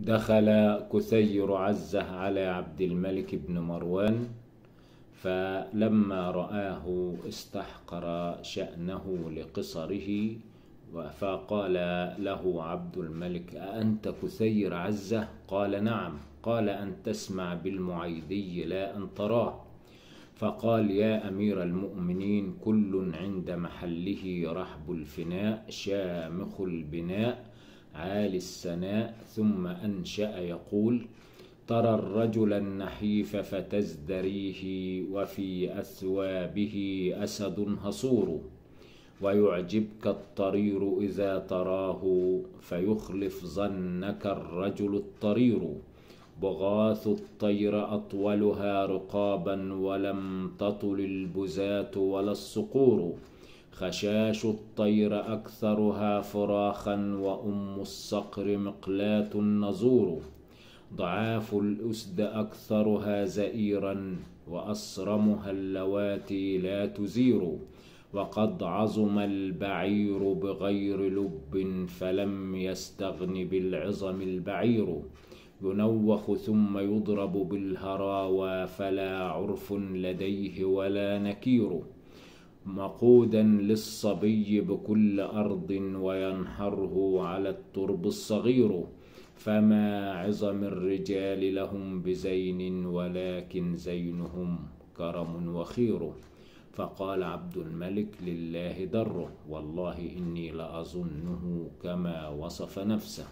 دخل كثير عزه على عبد الملك بن مروان فلما رآه استحقر شأنه لقصره فقال له عبد الملك أأنت كثير عزة؟ قال نعم. قال أن تسمع بالمعيدي لا أن تراه. فقال يا أمير المؤمنين كل عند محله رحب الفناء شامخ البناء عالي السناء ثم أنشأ يقول ترى الرجل النحيف فتزدريه وفي أثوابه أسد هصور ويعجبك الطرير إذا تراه فيخلف ظنك الرجل الطرير بغاث الطير أطولها رقابا ولم تطل البزاة ولا الصقور خشاش الطير أكثرها فراخا وأم الصقر مقلاة نزور. ضعاف الأسد أكثرها زئيرا وأصرمها اللواتي لا تزير. وقد عظم البعير بغير لب فلم يستغن بالعظم البعير. ينوخ ثم يضرب بالهراوى فلا عرف لديه ولا نكير. مقودا للصبي بكل أرض وينحره على الترب الصغير فما عظم الرجال لهم بزين ولكن زينهم كرم وخير. فقال عبد الملك لله دره والله إني لأظنه كما وصف نفسه.